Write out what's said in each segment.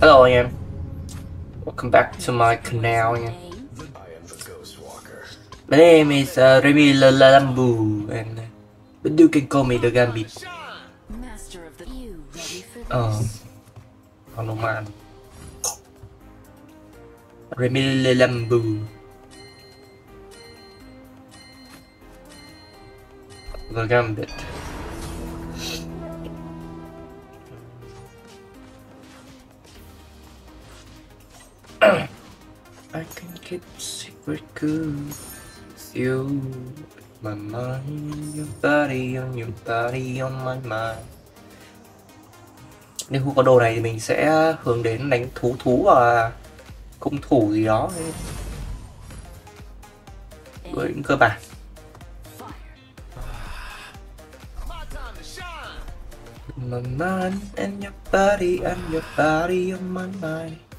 Hello em Welcome back to my canal em My name is uh, Remy Lalambu and uh, but you can call me the Gambit Master of the you ready for this? Ờ Hanuman Remy Lalambu. The Gambit I can keep secret good you My mind, your body on your body on my mind. Nếu không có đồ này thì mình sẽ hướng đến đánh thú thú và cung thủ gì đó. Với cơ bản. My mind and your body and your body on my mind.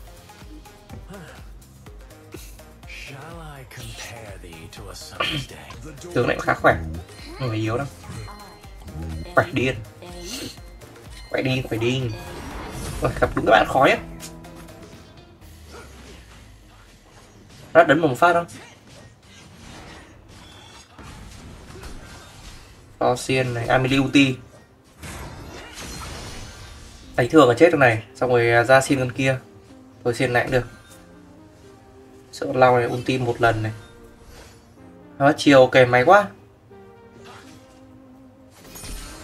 Tướng cũng khá khỏe. Không phải yếu đâu. Khỏe điên. Khỏe điên, khỏe điên. Ôi, gặp đúng các bạn khói á. Rát đánh một phát không? Lucian này, Amelie ulti. Đánh thường là chết được này. Xong rồi ra xin con kia. Thôi xin lại cũng được. Sợ lau này ulti một lần này nó chiều kề máy quá.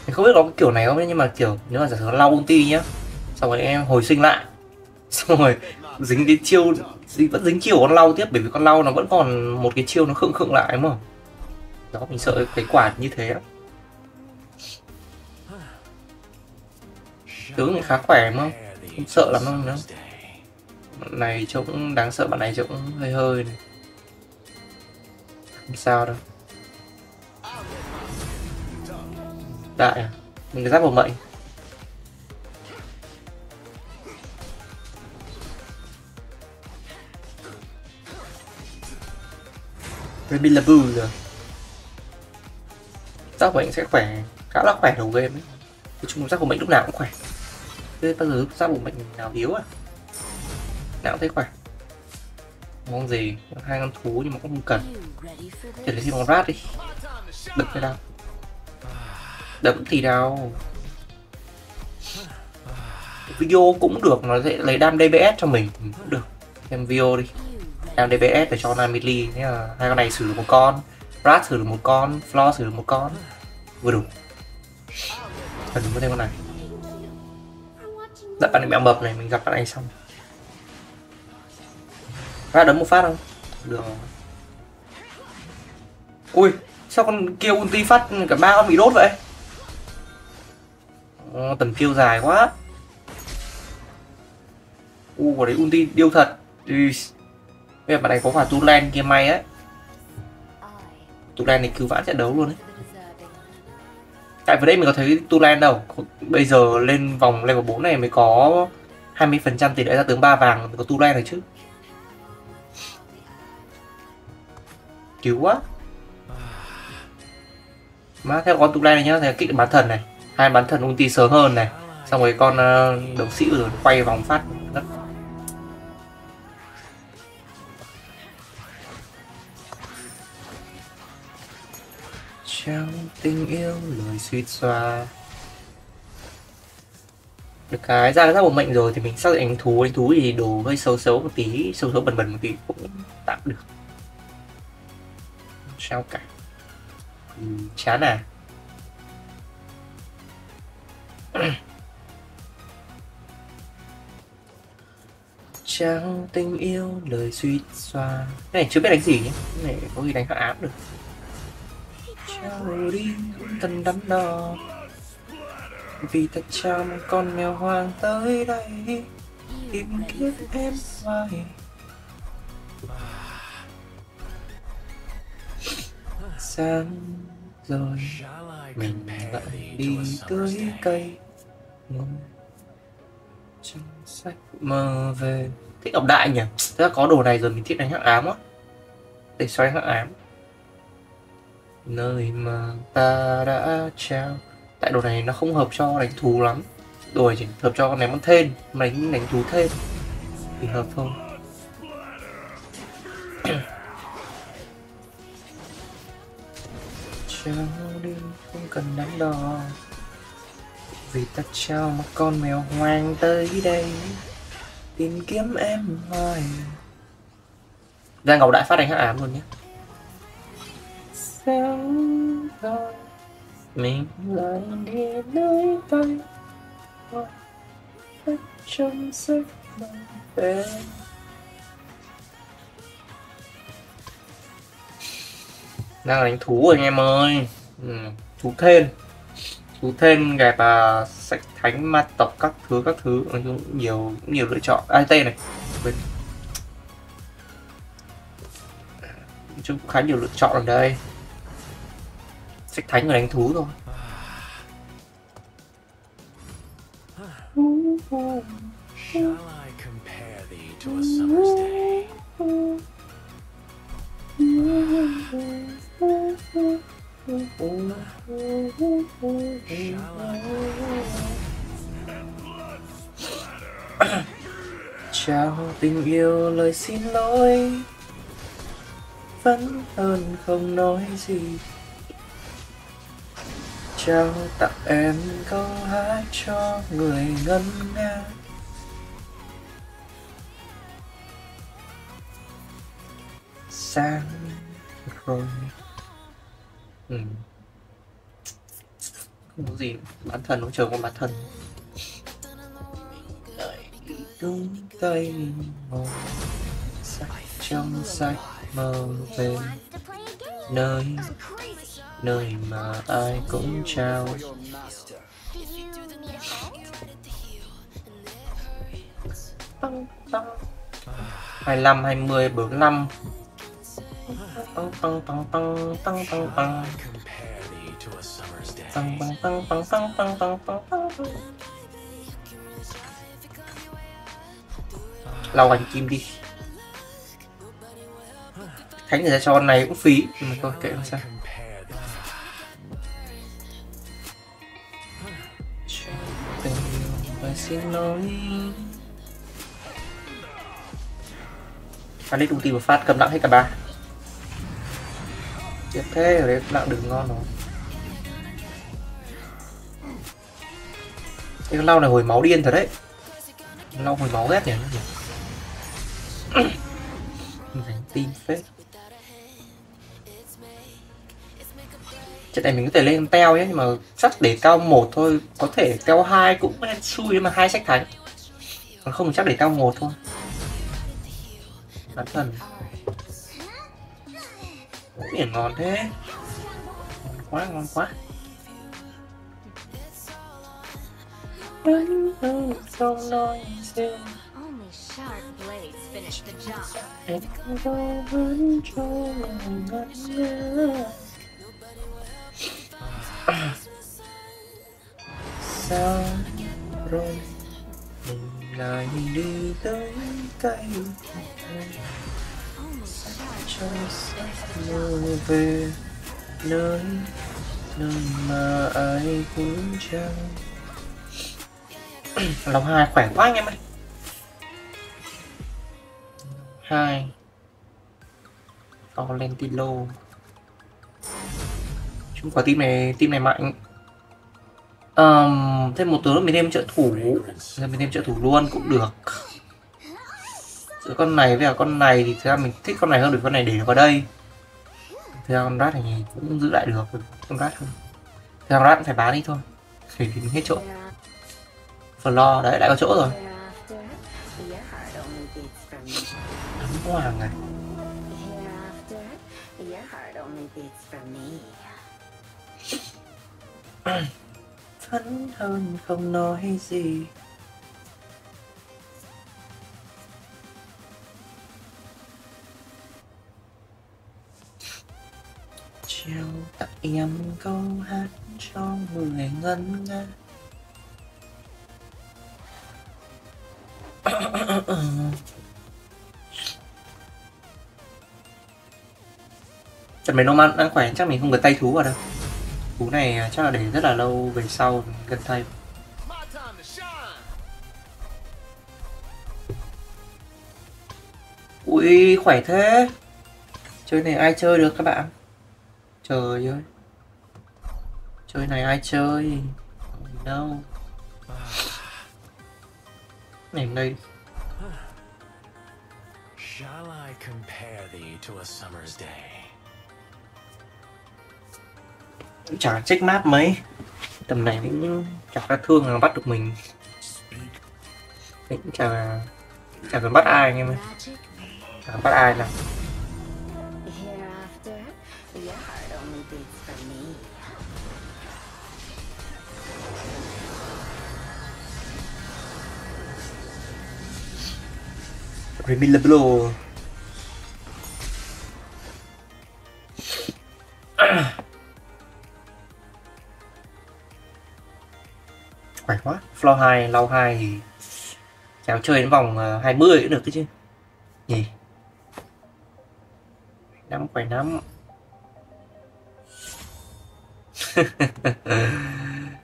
Mình không biết có cái kiểu này không nhưng mà kiểu nếu mà giả sử nó lau ulti nhá xong rồi em hồi sinh lại. Xong rồi dính cái chiêu dính, vẫn dính chiều con lau tiếp bởi vì con lau nó vẫn còn một cái chiêu nó khựng khựng lại đúng không đó mình sợ cái quả như thế á tướng thì khá khỏe đúng không không sợ lắm đâu nữa bạn này trông đáng sợ bạn này trông hơi hơi này không sao đâu. Đại à? Mình cái giáp một mệnh. Ruby là bù rồi. Giáp của mình sẽ khỏe, Khá là khỏe đầu game ấy. Nói chung giáp của mình lúc nào cũng khỏe. Thế bao giờ giáp của mình nào yếu à? Nào cũng thấy khỏe. Mong gì? Hai con thú nhưng mà cũng không cần. You để lấy thêm con rat đi. Đập cái đâu đập thì đâu video cũng được, nó sẽ lấy đam dbs cho mình. Cũng được. Thêm video đi. Đam dbs để cho Namili, thế là hai con này xử được một con. Rat xử được một con. Flo xử được một con. Vừa đủ. Cần với thêm con này. Đợi bạn này mẹo mập này, mình gặp bạn này xong ra đấm một phát không được rồi. ui sao con kia ulti phát cả ba con bị đốt vậy? Ồ, tầm kill dài quá. U quả đấy ulti điêu thật. Bây giờ bạn này có quả tu len kia may ấy I tu len này cứu vãn trận đấu luôn đấy deserving. tại vừa đây mình có thấy tu len đâu. Bây giờ lên vòng level 4 này mới có 20% tỷ lệ ra tướng ba vàng mới có tu len rồi chứ chịu quá. Má, theo con tục này nhá, thì kích được bán thần này. Hai bán thần ulti sớm hơn này. Xong rồi con ờ, đấu sĩ rồi quay vòng phát. Đất. Trong tình yêu, lời suýt xoa. Được cái, ra ra một mệnh rồi thì mình xác định anh thú anh thú thì đồ hơi xấu xấu một tí, xấu xấu bẩn bẩn một tí cũng tạm được sao cả. Ừ, chán à Chẳng tình yêu lời suy xoa. Cái này chưa biết đánh gì nhé. Cái này có gì đánh hạ ám được. Trao đi thân đắn đo. Vì thật chăm con mèo hoang tới đây. Tìm kiếm em hoài. Sáng rồi. Mình lại đi tưới cây ngồi trong sách mơ về. Thích đọc đại nhỉ? Thế là có đồ này rồi mình thích đánh hắc ám á. Để xoay hắc ám. Nơi mà ta đã trao. Tại đồ này nó không hợp cho đánh thú lắm. Đuổi chỉ hợp cho này con thên. Đánh đánh thú thên thì hợp thôi trao đi không cần đắn đo. Vì ta trao một con mèo hoang tới đây tìm kiếm em hoài. Ra ngọc đại phát đánh hắc ám luôn nhé. Sao rồi mình lại đi nơi tay trong giấc mơ về đang đánh thú rồi anh em ơi. Ừ, thú thên. Thú thên gẹp à, sách thánh ma tộc các thứ các thứ. Nói chung nhiều nhiều lựa chọn. Ai tên này? Quên. chung khá nhiều lựa chọn ở đây. Sách thánh và đánh thú thôi. Shall Chào tình yêu lời xin lỗi, Vẫn hơn không nói gì. Trao tặng em câu hát cho người ngân nga. Sáng rồi. Ừ. không có gì. Bản thân cũng chờ con bản thân. Đợi đúng tay một. Sắc trong sạch mơ về. Nơi nơi mà ai cũng trao tăng tăng 25 20 45 tăng tăng tăng tăng tăng tăng tăng compare thee to a summer's day? tăng tăng tăng tăng tăng tăng tăng tăng lau hành kim đi thánh người ta cho con này cũng phí nhưng mà thôi kệ nó sao Compare xin lỗi Hắn ulti một phát cầm nặng hết cả ba chết thế, rồi đấy nặng đừng ngon rồi. Cái con lau này hồi máu điên thật đấy. Lau hồi máu ghét nhỉ Đánh tim phết. Trận này mình có thể lên teo nhé, nhưng mà chắc để teo một thôi, có thể teo hai cũng hên xui nhưng mà hai sách thánh. Còn không chắc để teo một thôi. Bắn thần biển ngon thế. Ngon quá ngon quá. Đánh hơn không nói gì Only sharp blades finish the job. Em có vẫn cho người ngất ngơ. Sao rồi? Mình lại đi tới cây trong giấc mơ về Nơi Nơi mà ai cũng chẳng Lòng hai khỏe quá anh em ơi. Hai. Valentino chúng quả team này team này mạnh. Um, thêm một tướng mình thêm trợ thủ. Giờ mình thêm trợ thủ luôn cũng được giữa con này với cả con này thì thực ra mình thích con này hơn được con này để vào đây. Thực ra con rat này cũng giữ lại được con rat hơn thực ra con rat cũng phải bán đi thôi thì mình hết chỗ. Flo đấy lại có chỗ rồi. Thereafter, hoàng này phấn hơn không nói gì. chiều em câu hát cho người ngân nga. Trận mấy Noman đang khỏe, chắc mình không cần tay thú vào đâu. Thú này à, chắc là để rất là lâu về sau cần thay. Ui, khỏe thế. Chơi này ai chơi được các bạn? Trời ơi. Chơi này ai chơi? Đâu. Này đây. Shall I compare thee to a summer's day? chả check map mấy. Tầm này cũng chả ra thương là bắt được mình. Cũng chả chả cần bắt ai anh em ơi. Chả bắt ai nào Remy Remillable khỏe quá. Floor 2 lau 2 thì cháu chơi đến vòng à, 20 cũng được chứ. Gì năm quay lắm.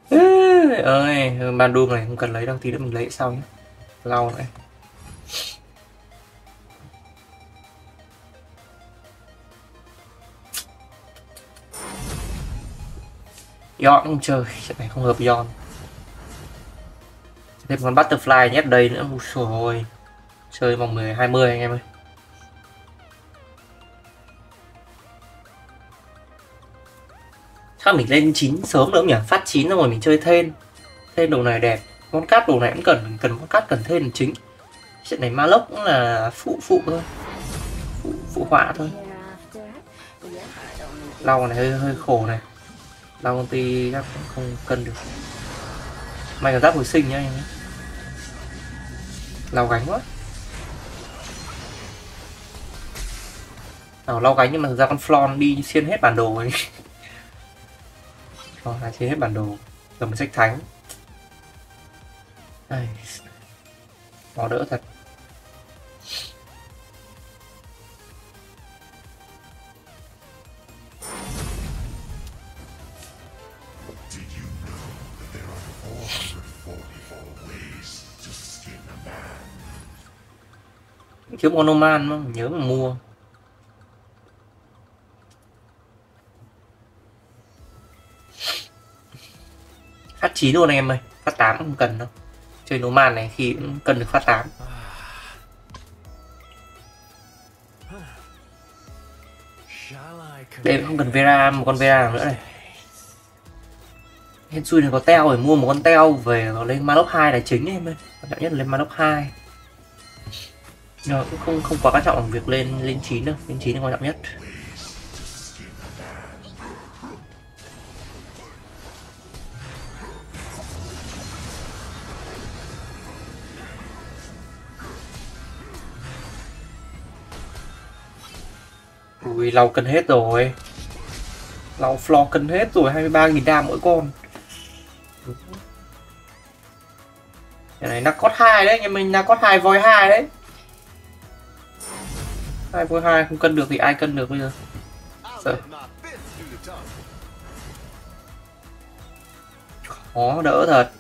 Ơi, ban đua này không cần lấy đâu, tí nữa mình lấy sau nhé. Lau nữa Yon không chơi, trận này không hợp Yon. Thêm con Butterfly nhét đây nữa, ui dồi ôi. Chơi vòng 10, 20 anh em ơi. Chắc mình lên 9 sớm nữa nhỉ? Phát 9 rồi mình chơi thêm. Thêm đồ này đẹp. Con cát đồ này cũng cần, mình cần con cát cần thêm là chính. Trận này ma lốc cũng là phụ phụ thôi. Phụ, phụ họa thôi. Lau này hơi hơi khổ này lau công ty chắc cũng không cân được. May là giáp hồi sinh nhá anh lau gánh quá. Nào lau gánh nhưng mà thực ra con flon đi xuyên hết bản đồ ấy. Flon là xuyên hết bản đồ. Rồi mình sách thánh Ai, bỏ đỡ thật. Thiếu monoman không? nhớ mà mua. Phát 9 luôn em ơi, phát 8 không cần đâu. Chơi noman này khi cũng cần được phát 8 đây không cần vera, một con vera nữa này. Hên xui này có teo rồi, mua một con teo về nó lên malok 2 là chính em ơi. Quan trọng nhất là lên malok 2 nhưng mà cũng không không quá quan trọng bằng việc lên lên chín đâu. Lên chín là quan trọng nhất. Ui, lau cân hết rồi. Lau floor cân hết rồi 23.000 đam mỗi con. Cái này là cốt 2 đấy, nhưng mình là cốt 2 voi 2 đấy hai với hai, không cân được thì ai cân được bây giờ? Sợ. Khó đỡ thật.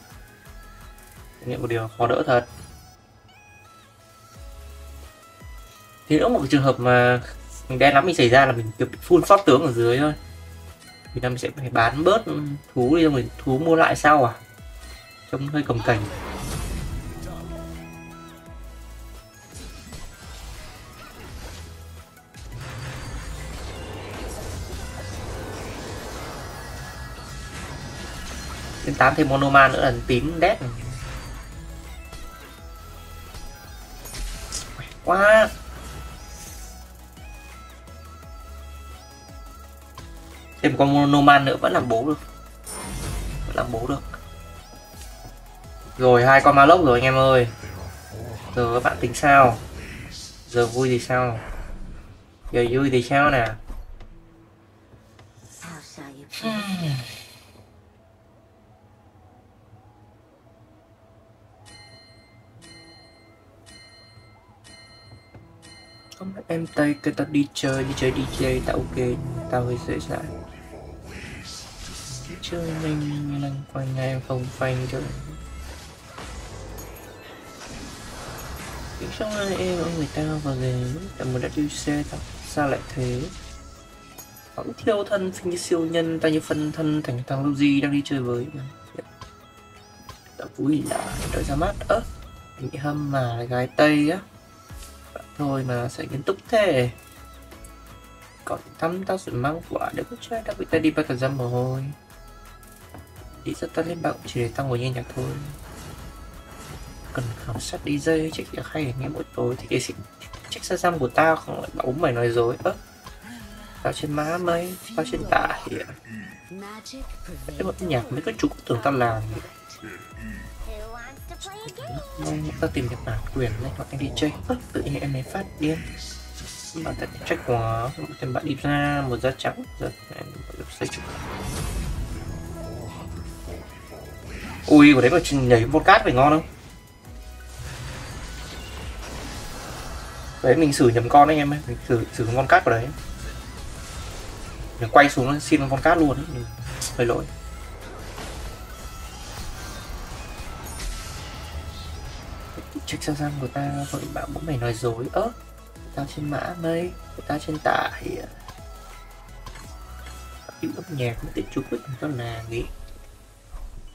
Nghiệm một điều khó đỡ thật. Thì nữa một trường hợp mà mình đen lắm mình xảy ra là mình kiểu full sót tướng ở dưới thôi. Thì mình sẽ phải bán bớt thú đi rồi thú mua lại sau à? Trông hơi cầm cảnh. Lên 8 thêm monoman nữa là tím đét. Này. Quá. Thêm một con monoman nữa vẫn làm bố được. Vẫn làm bố được. Rồi hai con malok rồi anh em ơi. Giờ các bạn tính sao? Giờ vui thì sao? Giờ vui thì sao nè em tay cái tao đi chơi đi chơi DJ tao ok, tao hơi dễ dãi. Chơi mình lăn quanh em không phanh chơi Tiếng xong rồi, em người ta vào ghế Tại mình đã đi xe, tao Sao lại thế? Vẫn thiêu thân, sinh như siêu nhân Ta như phân thân thành thằng Luigi đang đi chơi với. Đã vui lại đợi ra mắt, ớ, Bị hâm mà, gái Tây á. Thôi mà sẽ nghiêm túc thế. Còn thăm tao sẽ mang quả để có trai đã bị ta đi bao cả dăm mồ hôi Đi rất ta lên bạo chỉ để tao ngồi nghe nhạc thôi. Cần khảo sát DJ check việc hay để nghe mỗi tối thì cái gì? Check xa xăm của tao không lại bảo mày nói dối ơ tao trên má mây tao trên tả hiện cái một nhạc mấy cái chú cũng tưởng tao làm Who tao tìm được bản quyền lên hoặc anh DJ ơ, tự nhiên em ấy phát điên. Bạn thật check quá thêm bạn đi ra, một da trắng. Giờ em được xây chụp ui, của đấy mà nhảy podcast phải ngon không? Đấy, mình xử nhầm con anh em ấy mình xử xử con cát vào đấy. Mình quay xuống nó xin con cát luôn ấy. Mình hơi lỗi. Check ra răng của ta vội bảo bố mày nói dối ớ tao trên mã mây tao trên tạ hiện yêu âm nhạc mới tiết chú quyết tao là nghĩ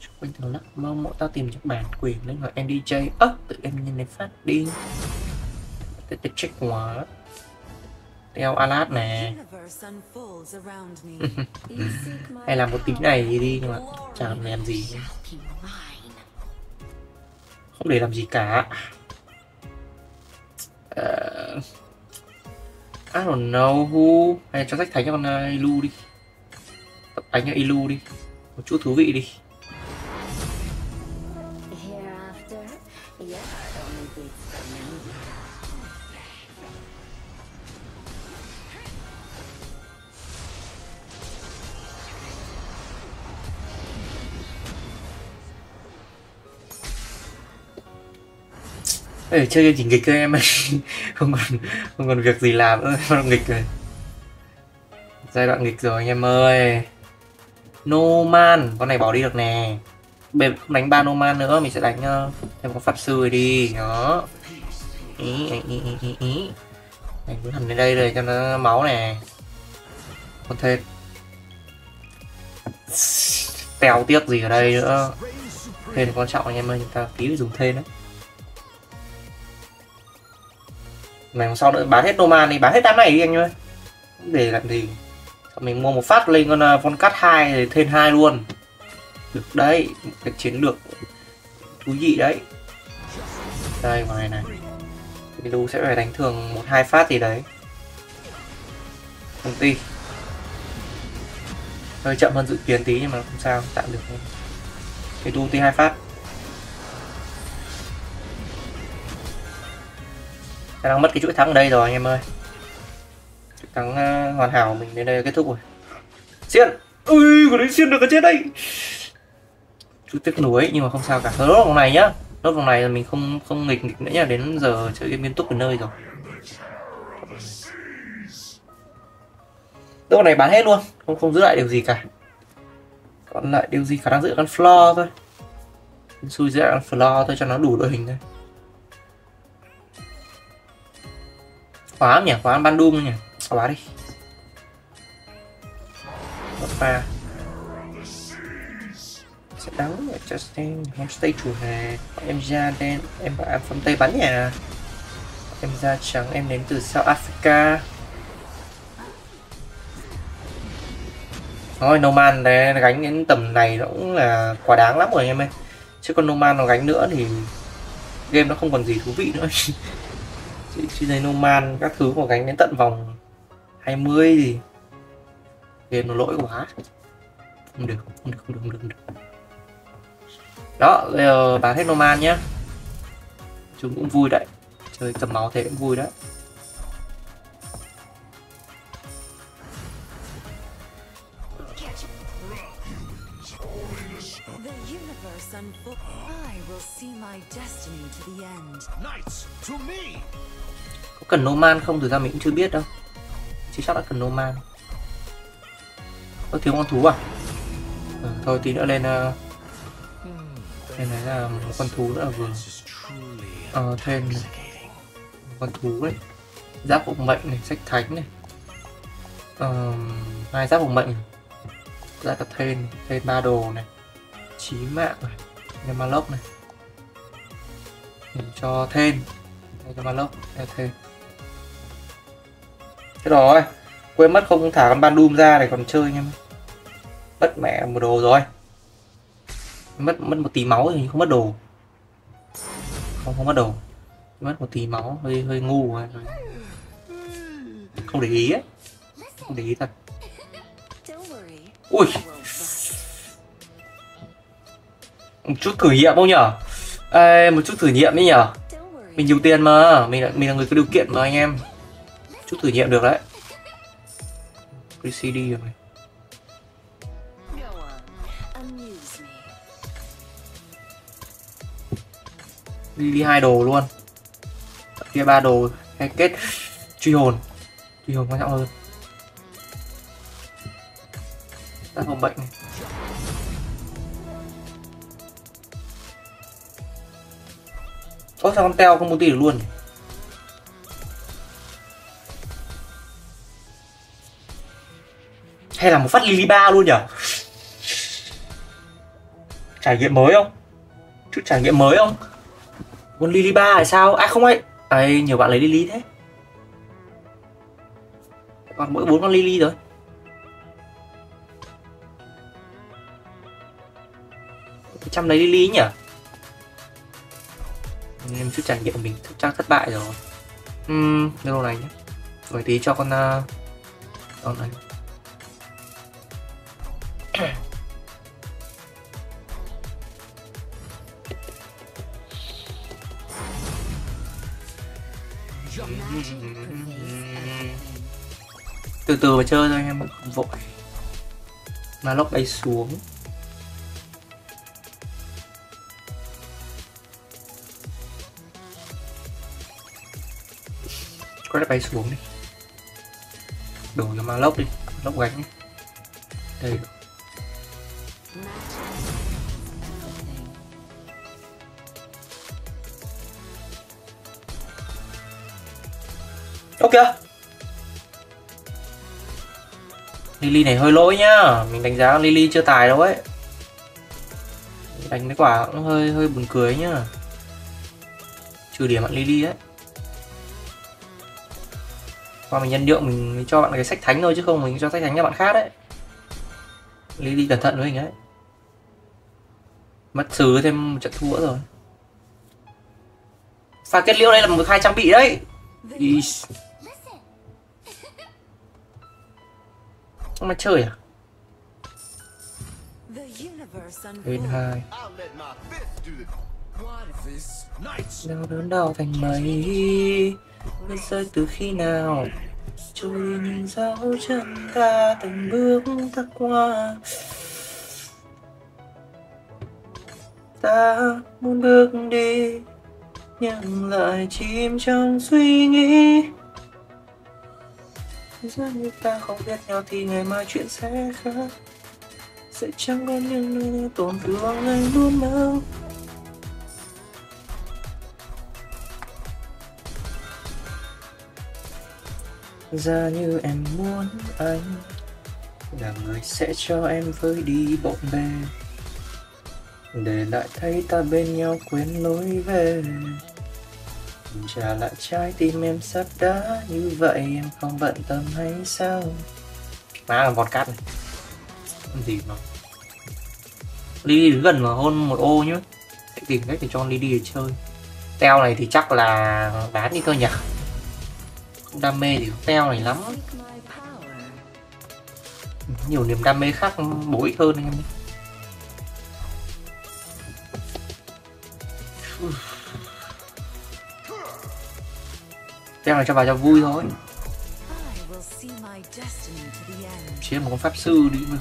xung quanh thằng lắc mong mỗi tao tìm cho bản quyền lên gọi em DJ ớ tự em nhìn này phát điên để để check quá. Đeo alat nè. Hay làm một tí này đi đi nhưng mà chẳng làm gì. Mine không để làm gì cả. Uh, I don't know who. Hay cho sách thánh con uh, Ilu đi. Tập đánh cho Ilu đi. Một chút thú vị đi. Ê, chơi game chỉ nghịch thôi em ơi. Không còn không còn việc gì làm nữa bắt đầu nghịch rồi. Giai đoạn nghịch rồi anh em ơi. No Man con này bỏ đi được nè. Bây giờ không đánh ba No Man nữa mình sẽ đánh ờ, uh, thêm con pháp sư rồi đi. Đó. Ý ý ý ý ý, ý. đánh cái thằng đến đây rồi cho nó máu nè. Con thêm tèo tiếc gì ở đây nữa. Thêm quan trọng anh em ơi chúng ta tí phải dùng thêm đấy. Này hôm sau nữa bán hết Noman đi bán hết đám này đi anh ơi. Để làm gì. Mình mua một phát lên con uh, von cắt hai thì thêm hai luôn. Được đấy một cái chiến lược thú vị đấy. Đây ngoài này. Cái sẽ phải đánh thường một hai phát gì đấy. Công ty hơi chậm hơn dự kiến tí nhưng mà không sao tạm được cái tu tí hai phát. Ta đang mất cái chuỗi thắng ở đây rồi anh em ơi. Chuỗi thắng uh, hoàn hảo mình đến đây là kết thúc rồi. Xiên! Ui có đấy xiên được ở trên đây chút tiếc nuối nhưng mà không sao cả. Thôi lốt vòng này nhá. Lốt vòng này là mình không không nghịch nghịch nữa nhá. Đến giờ chơi game nghiêm túc đến nơi rồi. Lốt này bán hết luôn. Không không giữ lại điều gì cả. Còn lại điều gì khả năng giữ con floor thôi. Xui giữ lại con floor thôi cho nó đủ đội hình thôi. Khóa nhỉ? Khóa ban đum nhỉ? Khóa đi. Một pha. Sẽ đắng ở Justin homestay chủ hè em ra đen, em bảo em phong tây bắn nhà em da trắng, em đến từ South Africa. Thôi, Noman đấy, gánh đến tầm này nó cũng là quá đáng lắm rồi em ơi. Chứ con Noman nó gánh nữa thì game nó không còn gì thú vị nữa. Noman các thứ mà gánh đến tận vòng 20 thì game nó lỗi quá. Không được không được không được không được, không được. đó bây giờ bán hết Noman nhá. Chúng cũng vui đấy. Chơi cầm máu thế cũng vui đấy. See my destiny to the end. Knights, to me! có cần Noman không? Thực ra mình cũng chưa biết đâu. Chứ chắc là cần Noman. Có thiếu con thú à? Ừ, thôi tí nữa lên uh, lên đấy là một con thú nữa vừa. Ờ thêm intoxicating. con thú đấy. Giáp phục mệnh này sách thánh này. Ờm, hai giáp phục mệnh. Này. ra cả thên thên ba đồ này. Chí mạng này lốc này mình cho thêm, đây cho ma lốc đây thên thế rồi quên mất không thả con ban doom ra để còn chơi anh em mất mẹ một đồ rồi. Mất mất một tí máu thì không mất đồ. Không không mất đồ. Mất một tí máu hơi hơi ngu rồi. không để ý ấy không để ý thật. Ui. Một chút thử nghiệm không nhở? Ê, một chút thử nghiệm đấy nhở. Mình nhiều tiền mà mình là, mình là người có điều kiện mà anh em. Chút thử nghiệm được đấy. Cái CD rồi đi đi hai đồ luôn. Kia ba đồ hay kết truy hồn. Truy hồn quan trọng hơn. Tác phòng bệnh này. Ơ sao con teo không multi được luôn nhỉ? Hay là một phát Lily ba luôn nhỉ? Trải nghiệm mới không? Chút trải nghiệm mới không? Con Lily ba là sao? À không ấy ấy nhiều bạn lấy Lily thế Còn mỗi bốn con Lily rồi trăm lấy Lily nhỉ? Em chút trải nghiệm của mình chắc thất bại rồi. Uhm, cái này nhé Rồi tí cho con uh, con này. Từ từ mà chơi thôi anh em không vội. Mà lốc bay xuống. Có bay xuống đi. Đổ cho ma lốc đi, lốc gánh đi. đây. Ok Lily này hơi lỗi nhá. Mình đánh giá Lily chưa tài đâu ấy. Đánh cái quả cũng hơi hơi buồn cười nhá. Trừ điểm bạn Lily đấy qua mình nhân nhượng mình, mình cho bạn cái sách thánh thôi chứ không mình cho sách thánh cho bạn khác đấy. Lily cẩn thận với mình đấy. Mất sứ thêm một trận thua rồi. Pha kết liễu đây là một hai trang bị đấy. Không mà chơi à? Bên hai Đau đớn đau thành mây. Mới rơi từ khi nào? Trôi những dấu chân ta từng bước ta qua. Ta muốn bước đi, Nhưng lại chìm trong suy nghĩ. Giờ như ta không biết nhau thì ngày mai chuyện sẽ khác. Sẽ chẳng có những nơi tổn thương, anh luôn đâu Ra như em muốn anh, Là người sẽ cho em với đi bộn bề. Để lại thấy ta bên nhau quên lối về. Trả lại trái tim em sắp đá, Như vậy em không bận tâm hay sao? Má là vọt cát này. Không gì mà Lily đứng gần mà hôn một ô nhá. Sẽ tìm cách để cho Lily để chơi. Teo này thì chắc là bán đi cơ nhỉ? Không đam mê thì teo này lắm nhiều niềm đam mê khác bổ ích hơn anh em. Teo này cho vào cho vui thôi I một con pháp sư đi mà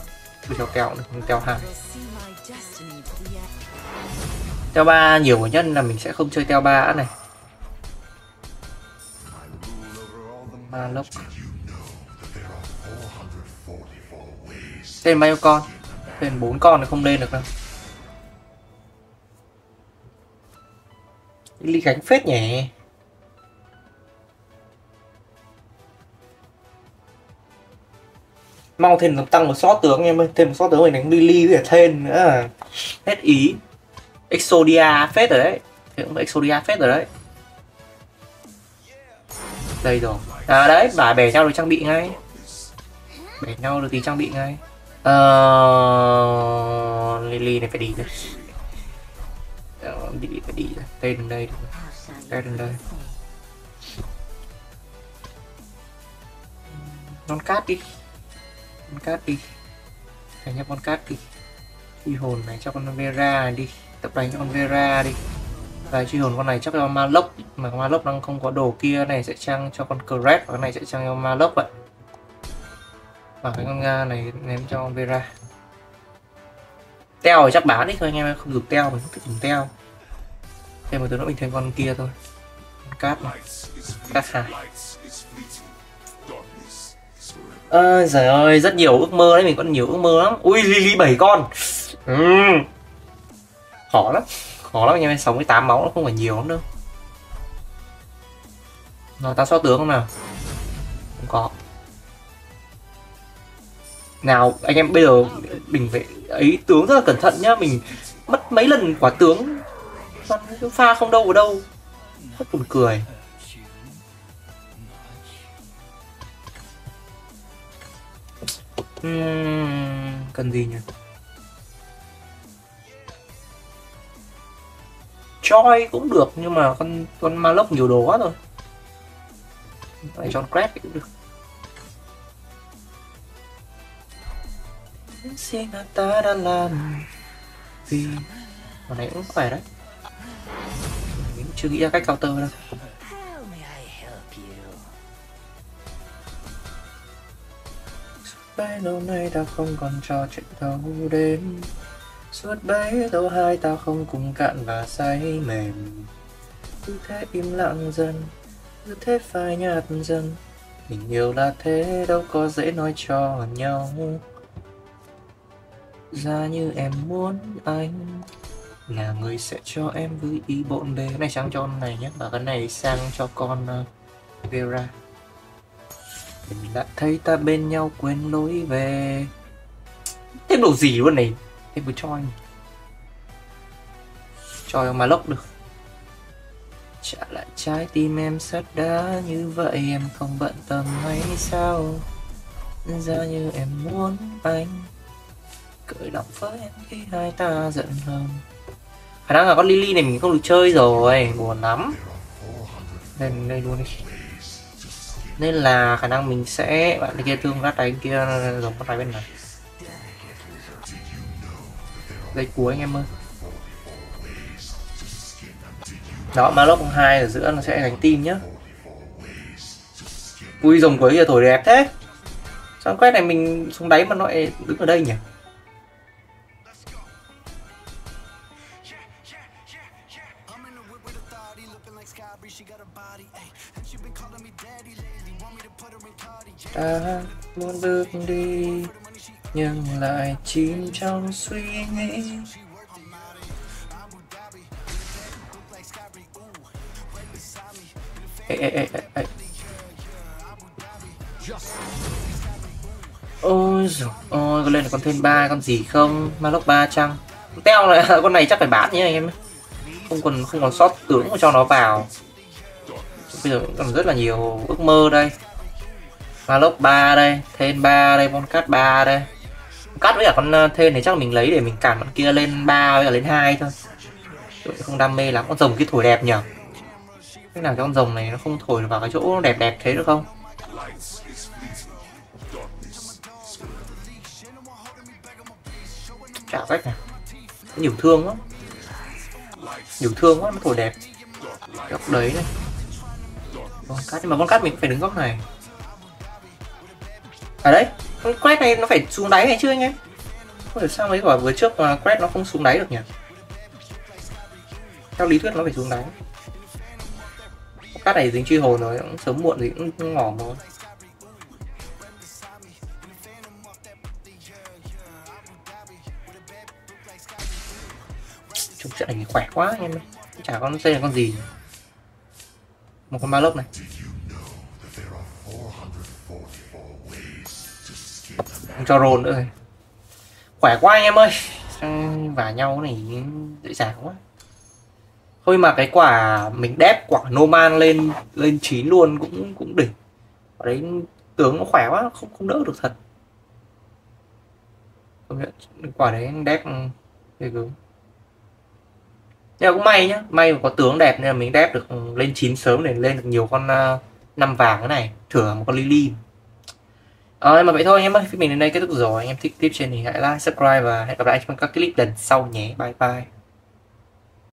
Tôi cho teo này, không teo I hai. Teo ba nhiều nhất là mình sẽ không chơi teo ba này ba lốc thêm bao nhiêu con? Thêm bốn con thì không lên được đâu. Ly gánh phết nhỉ? Mau thêm tăng một sót tướng em ơi thêm một sót tướng mình đánh lily với thêm nữa. Hết ý. Exodia phết rồi đấy. Thế cũng exodia phết rồi đấy. Đây rồi à đấy bà bẻ nhau được trang bị ngay. Bẻ nhau được tí trang bị ngay. Ờ Lily này phải đi rồi. Ờ, đi phải đi rồi. Tên đây How Đây, đây. con cát đi. Con cát đi. Hãy cho con cát đi. Đi hồn này cho con Vera này đi. Tập đánh con Vera đi và truy hồn con này chắc là Malok mà ma Malok đang không có đồ kia này sẽ trang cho con Cret và cái này sẽ trang cho Malok vậy. Và cái con Nga này ném cho con Vera. Teo thì chắc bán đi thôi anh em không dùng teo, mình không thích dùng teo. Thêm một thứ nữa, mình thêm con kia thôi. Con cát này. Cát hai ơi giời ơi, rất nhiều ước mơ đấy, mình còn nhiều ước mơ lắm. Ui, Lily bảy con. Ừ. khó lắm khó lắm anh em sáu mươi tám máu nó không phải nhiều lắm đâu. Rồi ta xóa tướng không nào? Không có. Nào anh em bây giờ mình phải ấy tướng rất là cẩn thận nhá mình mất mấy lần quả tướng pha không đâu vào đâu. Rất buồn cười. Ừm, cần gì nhỉ? Choi cũng được, nhưng mà con con Malok nhiều đồ quá rồi Phải chọn con Crab cũng được. Xin ta đã làm vì Con này cũng khỏe đấy. Mình chưa nghĩ ra cách counter đâu. How may I lâu nay ta không còn trò chuyện đâu đến. Suốt bấy lâu hai ta không cùng cạn và say mềm. Cứ thế im lặng dần Cứ thế phai nhạt dần. Tình yêu là thế đâu có dễ nói cho nhau. Ra như em muốn anh Là người sẽ cho em với ý bộn bề. Cái này sang cho con này nhé Và cái này sang cho con uh, Vera. Mình đã thấy ta bên nhau quên lối về. Thế đồ gì luôn này? Thêm vừa cho anh. Cho mà lốc được. Trả lại trái tim em sắt đá Như vậy em không bận tâm hay sao? Ra như em muốn anh. Cười lòng với em khi hai ta giận hơn Khả năng là con Lily này mình không được chơi rồi Buồn lắm. Đây, đây luôn đi. Nên là khả năng mình sẽ bạn kia thương ra tay kia giống con tay bên này dây cuối anh em ơi. Đó Malok hai ở giữa nó sẽ đánh tim nhá. Ui, rồng cuối giờ thổi đẹp thế. Sao quét này mình xuống đáy mà nó lại đứng ở đây nhỉ? Ta muốn bước đi nhưng lại chìm trong suy nghĩ. Ê, ê, ê, ê, ê. ôi dồi ôi có lên là con thêm ba con gì không? Malok ba chăng? Teo này con này chắc phải bán nhé anh em không còn không còn sót tướng cho nó vào. Bây giờ còn rất là nhiều ước mơ đây. Malok ba đây, thêm ba đây, con cát 3 đây cắt với cả con ờ, thêm Thên này chắc là mình lấy để mình cản bọn kia lên 3 với cả lên 2 thôi. Tôi Không đam mê lắm, con rồng kia thổi đẹp nhở. Thế nào cho con rồng này nó không thổi vào cái chỗ đẹp đẹp thế được không? Chả cách này, Nhiều thương quá. Nhiều thương quá nó thổi đẹp. Góc đấy này. Con cát nhưng mà con cát mình phải đứng góc này à đấy con quét này nó phải xuống đáy này chứ anh em không hiểu sao mấy quả vừa trước mà quét nó không xuống đáy được nhỉ? Theo lý thuyết nó phải xuống đáy. Cát này dính truy hồn rồi, cũng sớm muộn gì cũng ngỏ thôi. Chúng trận này khỏe quá anh em ơi. Chả con, xây là con gì một con ba lốc này. Cho roll nữa rồi khỏe quá anh em ơi. Và vả nhau này dễ dàng quá. Thôi mà cái quả mình đép quả Noman lên lên chín luôn cũng cũng đỉnh. Quả đấy tướng nó khỏe quá, không không đỡ được thật. Công nhận, quả đấy đép ừ, thì cứ nhưng cũng may nhá, may mà có tướng đẹp nên là mình đép được ừ, lên chín sớm để lên được nhiều con à, năm vàng cái này thừa một con lily. Ờ, mà vậy thôi anh em ơi, phim mình đến đây kết thúc rồi. Anh em thích clip trên thì hãy like, subscribe và hẹn gặp lại trong các clip lần sau nhé. Bye bye.